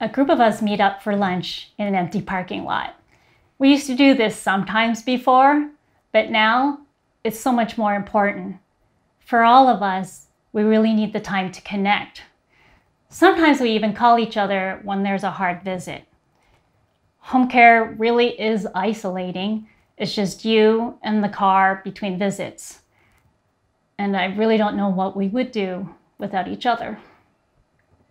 a group of us meet up for lunch in an empty parking lot. We used to do this sometimes before, but now it's so much more important. For all of us, we really need the time to connect. Sometimes we even call each other when there's a hard visit. Home care really is isolating. It's just you and the car between visits. And I really don't know what we would do without each other.